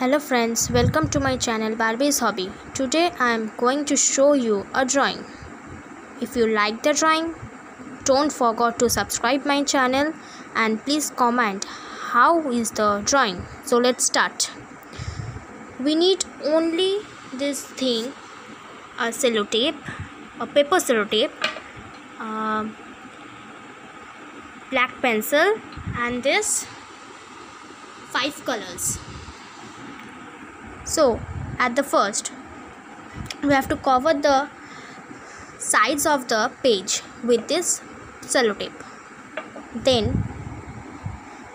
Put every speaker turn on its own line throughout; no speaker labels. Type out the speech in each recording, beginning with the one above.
Hello friends, welcome to my channel Barbee's Hobby. Today I am going to show you a drawing. If you like the drawing, don't forget to subscribe my channel and please comment how is the drawing. So let's start. We need only this thing, a sellotape, a paper sellotape, a black pencil and this five colors so at the first we have to cover the sides of the page with this sellotape. Then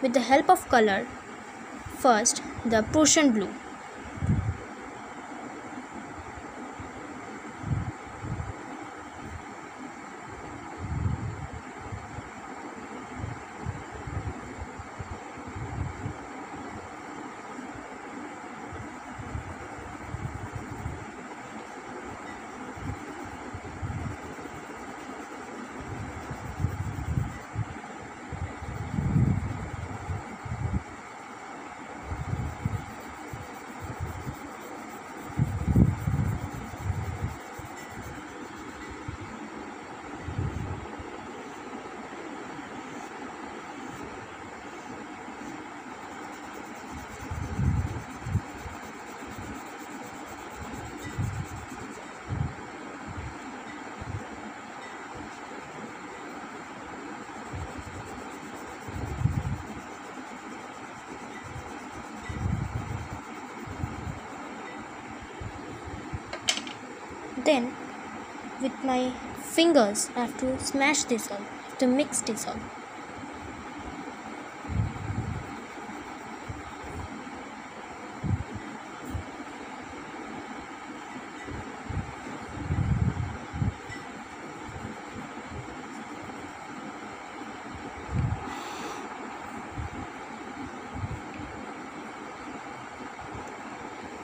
with the help of color first the Prussian blue then with my fingers I have to smash this all to mix this all.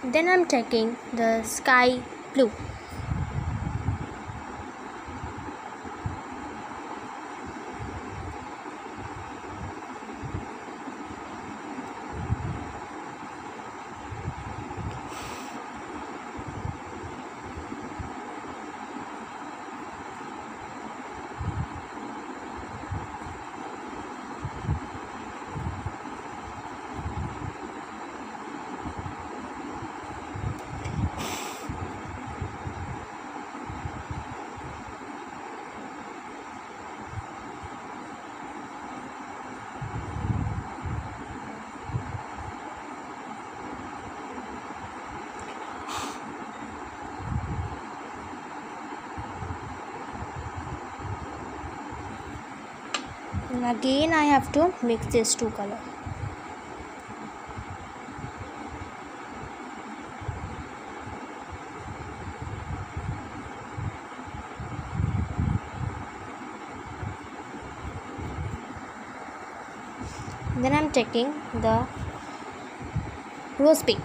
Then I'm taking the sky blue and again I have to mix these two color. Then I'm taking the rose pink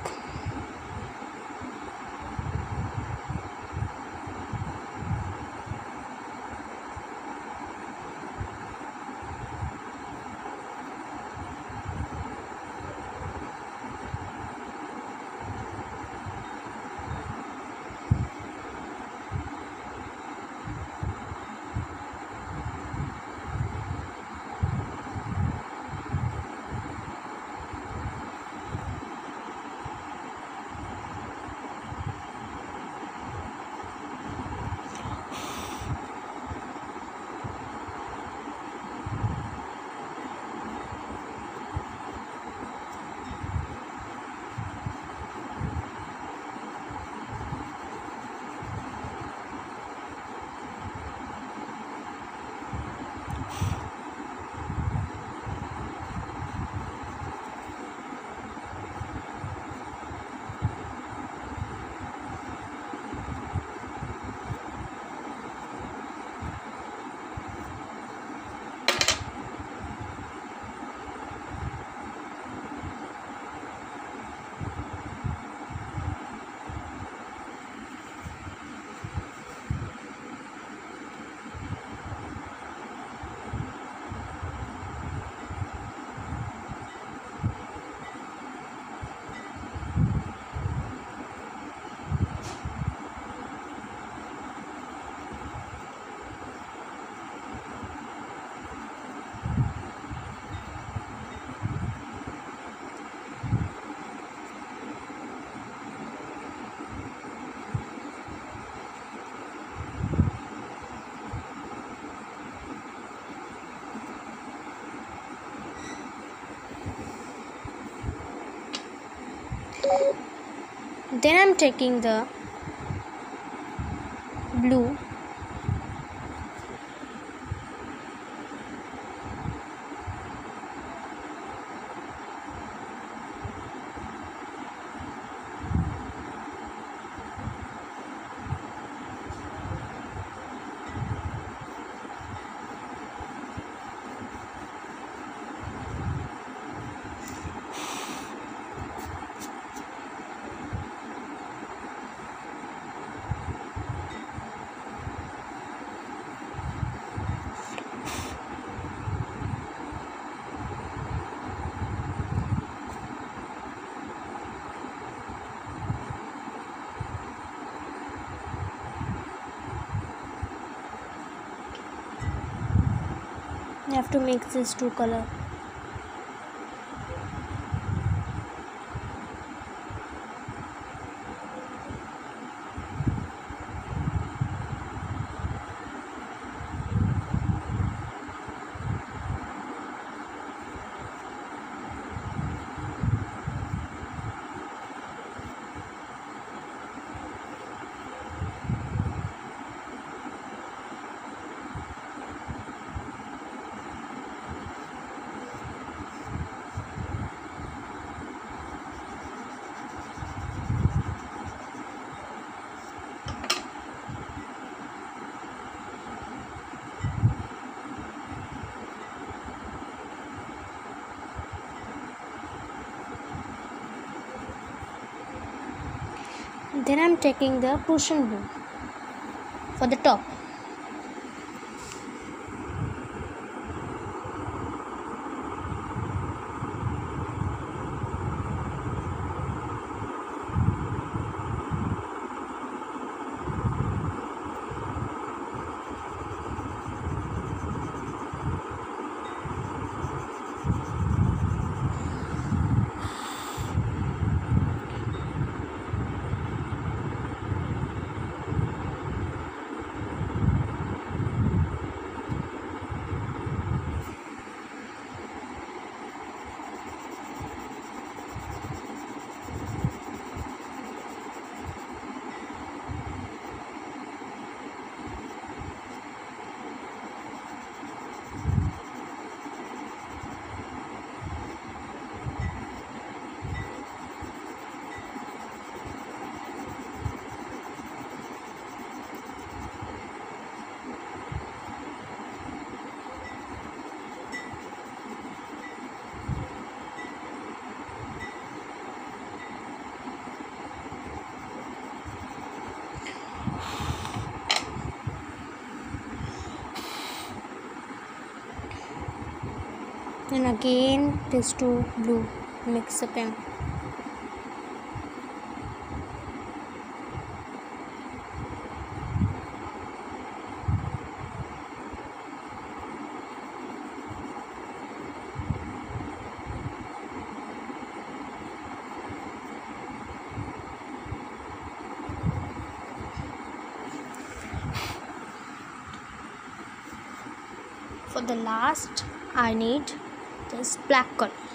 then I'm taking the blue have to mix these two color then I'm taking the Prussian blue for the top and again these two blue mix up them. For the last I need this black color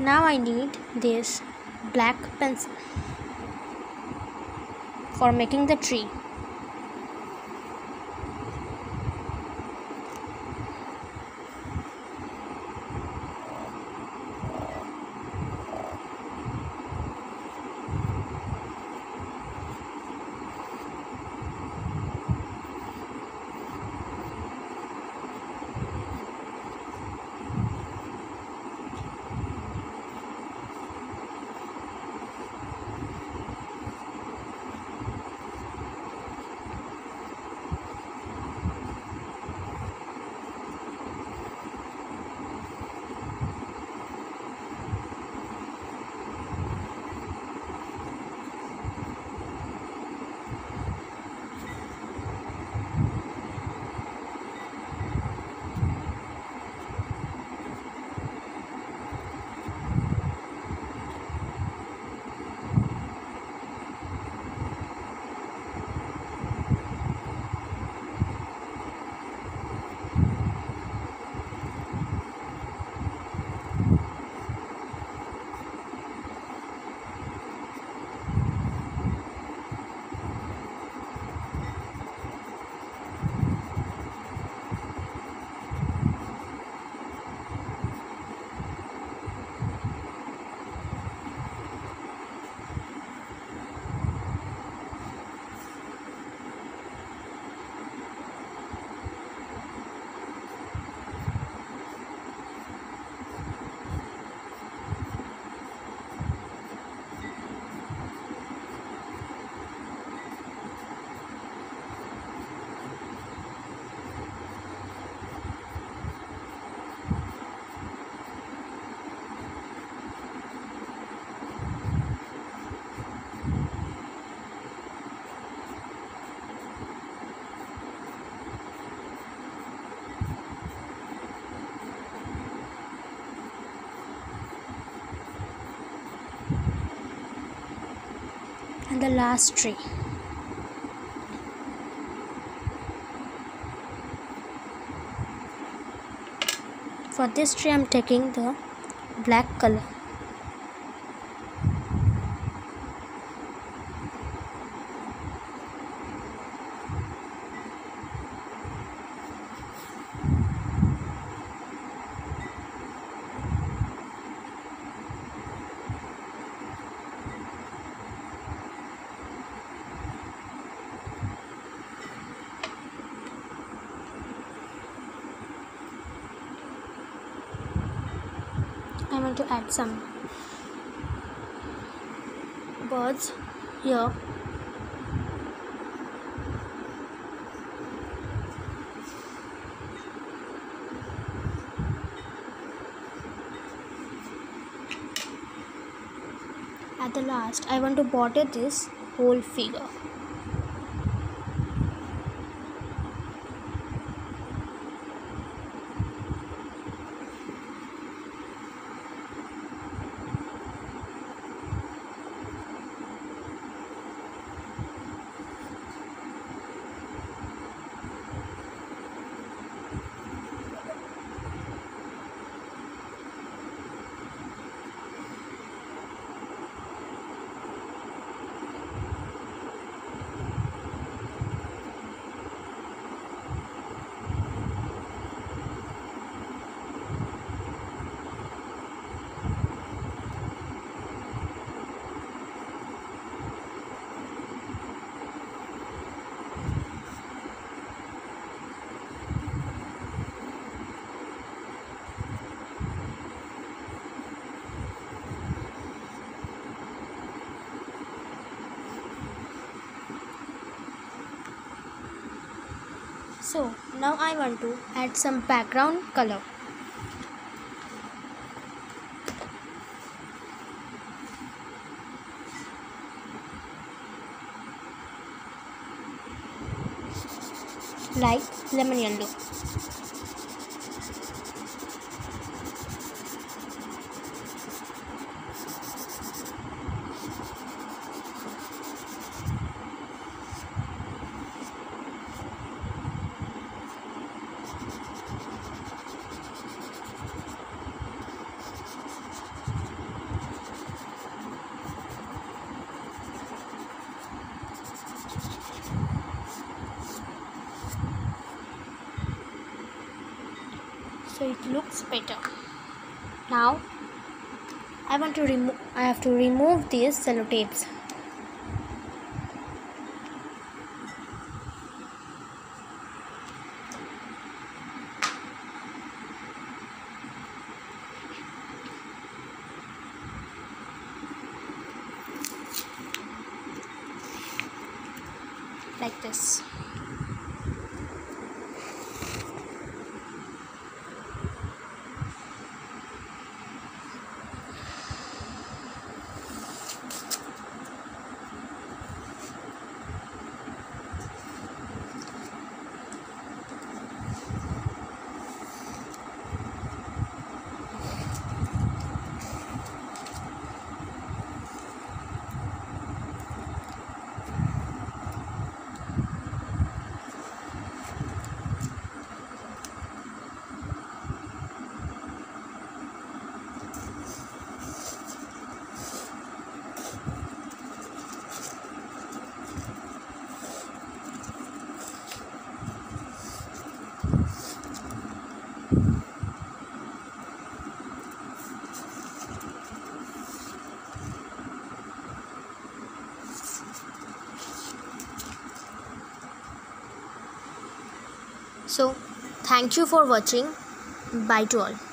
now I need this black pencil for making the tree last tree for this tree I'm taking the black color I want to add some birds here. At the last I want to border this whole figure so now I want to add some background color. Like lemon yellow so it looks better. Now I want to remove I have to remove these sellotapes like this so thank you for watching. Bye to all